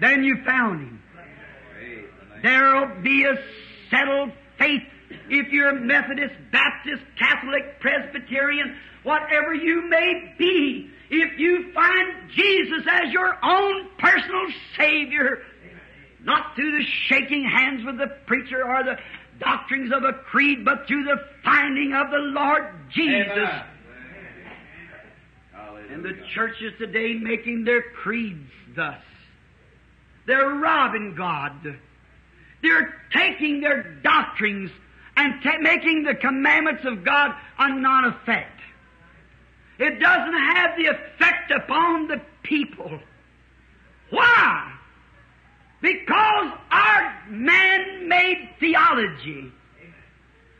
then you found him. There'll be a settled faith if you're Methodist, Baptist, Catholic, Presbyterian, whatever you may be. If you find Jesus as your own personal Savior, not through the shaking hands with the preacher or the doctrines of a creed, but through the finding of the Lord Jesus. Amen. And the churches today making their creeds thus. They're robbing God. They're taking their doctrines and ta- making the commandments of God a non-effect. It doesn't have the effect upon the people. Why? Because our man-made theology,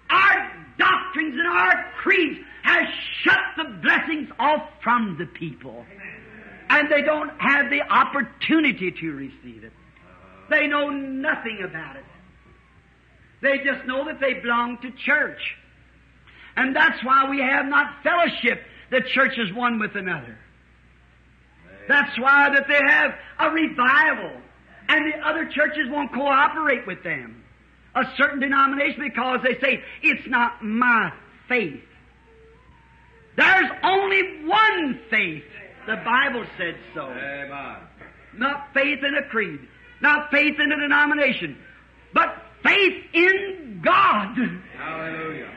our doctrines and our creeds has shut the blessings off from the people. And they don't have the opportunity to receive it. They know nothing about it. They just know that they belong to church. And that's why we have not fellowship. The church is one with another. That's why that they have a revival. And the other churches won't cooperate with them. A certain denomination because they say, it's not my faith. There's only one faith. The Bible said so. Amen. Not faith in a creed. Not faith in a denomination. But faith in God. Hallelujah.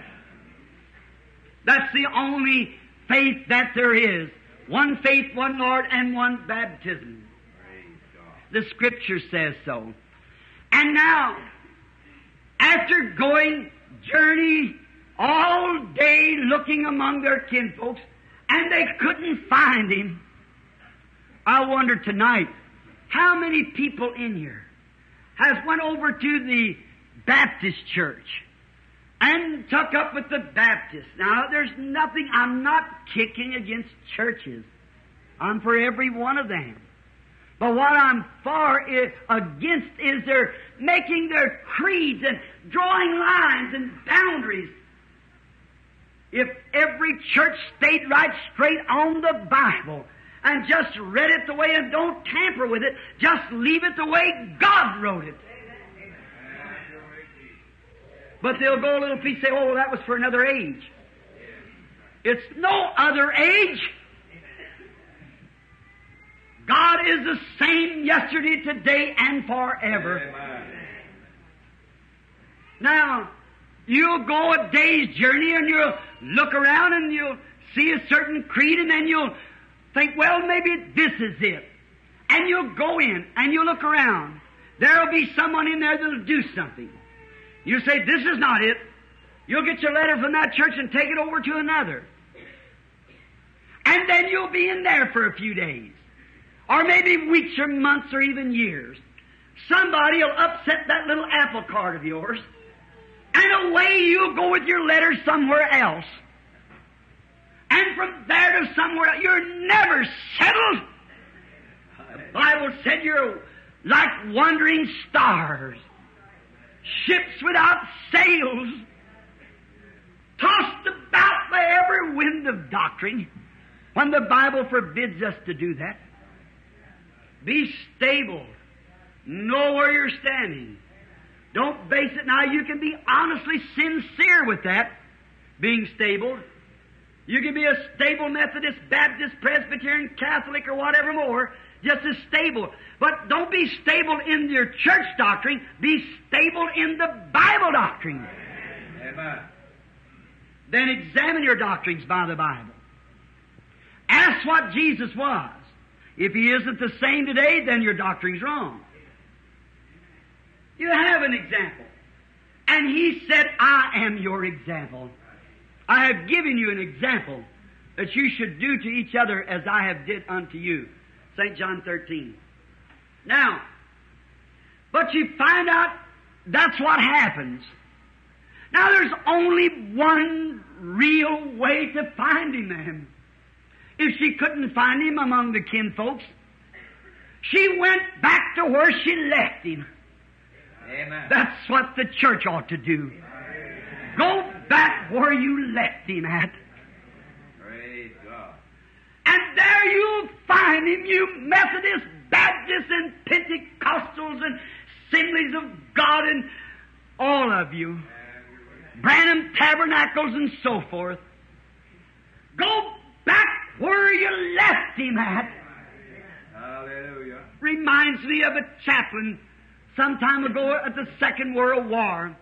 That's the only faith that there is. One faith, one Lord, and one baptism. God. The scripture says so. And now, after going journey all day looking among their kinfolks, and they couldn't find him, I wonder tonight, how many people in here has went over to the Baptist church and took up with the Baptists? Now, there's nothing, I'm not kicking against churches. I'm for every one of them. But what I'm for is, against is they're making their creeds and drawing lines and boundaries. If every church stayed right straight on the Bible and just read it the way and don't tamper with it, just leave it the way God wrote it. But they'll go a little piece and say, oh, that was for another age. It's no other age. God is the same yesterday, today, and forever. Now, you'll go a day's journey and you'll look around and you'll see a certain creed and then you'll think, well, maybe this is it. And you'll go in and you'll look around. There'll be someone in there that'll do something. You say, this is not it. You'll get your letter from that church and take it over to another. And then you'll be in there for a few days. Or maybe weeks or months or even years. Somebody will upset that little apple cart of yours. And away you'll go with your letter somewhere else. And from there to somewhere else. You're never settled. The Bible said you're like wandering stars. Ships without sails. Tossed about by every wind of doctrine. When the Bible forbids us to do that. Be stable. Know where you're standing. Don't base it. Now, you can be honestly sincere with that, being stable. You can be a stable Methodist, Baptist, Presbyterian, Catholic, or whatever more, just as stable. But don't be stable in your church doctrine. Be stable in the Bible doctrine. Amen. Then examine your doctrines by the Bible. Ask what Jesus was. If he isn't the same today, then your doctrine's wrong. You have an example. And he said, I am your example. I have given you an example that you should do to each other as I have did unto you. St. John 13. Now, but you find out that's what happens. Now there's only one real way to find him. If she couldn't find him among the kinfolks, she went back to where she left him. Amen. That's what the church ought to do. Go back where you left him at. Praise God. And there you'll find him, you Methodist, Baptists, and Pentecostals, and Assemblies of God and all of you. Branham Tabernacles and so forth. Go back where you left him at. Hallelujah. Reminds me of a chaplain some time ago at the Second World War.